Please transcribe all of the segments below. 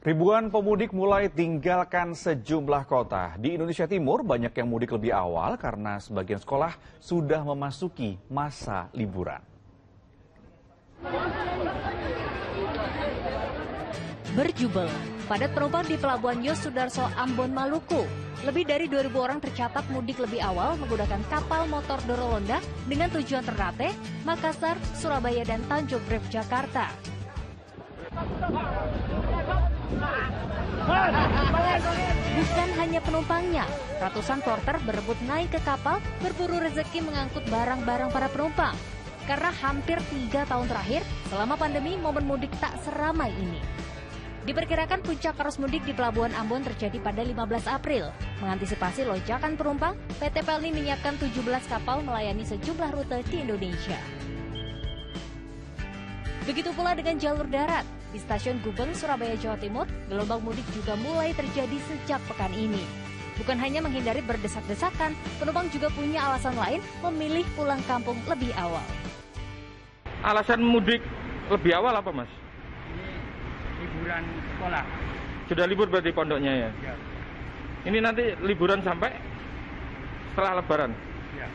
Ribuan pemudik mulai tinggalkan sejumlah kota. Di Indonesia Timur banyak yang mudik lebih awal karena sebagian sekolah sudah memasuki masa liburan. Berjubel, padat penumpang di Pelabuhan Yos Sudarso Ambon, Maluku. Lebih dari 2.000 orang tercatat mudik lebih awal menggunakan kapal motor Dorolonda dengan tujuan Ternate, Makassar, Surabaya, dan Tanjung Priok, Jakarta. Bukan hanya penumpangnya, ratusan porter berebut naik ke kapal berburu rezeki mengangkut barang-barang para penumpang. Karena hampir tiga tahun terakhir, selama pandemi momen mudik tak seramai ini. Diperkirakan puncak arus mudik di Pelabuhan Ambon terjadi pada 15 April. Mengantisipasi lonjakan penumpang, PT Pelni menyiapkan 17 kapal melayani sejumlah rute di Indonesia. Begitu pula dengan jalur darat. Di stasiun Gubeng, Surabaya, Jawa Timur, gelombang mudik juga mulai terjadi sejak pekan ini. Bukan hanya menghindari berdesak-desakan, penumpang juga punya alasan lain memilih pulang kampung lebih awal. Alasan mudik lebih awal apa, Mas? Ini liburan sekolah. Sudah libur berarti pondoknya ya? Ya, Ini nanti liburan sampai setelah lebaran? ya.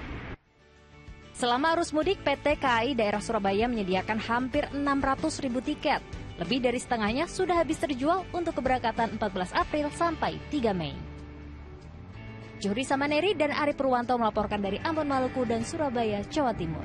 Selama arus mudik, PT KAI Daerah Surabaya menyediakan hampir 600 ribu tiket. Lebih dari setengahnya sudah habis terjual untuk keberangkatan 14 April sampai 3 Mei. Juhri Samaneri dan Ari Purwanto melaporkan dari Ambon Maluku dan Surabaya, Jawa Timur.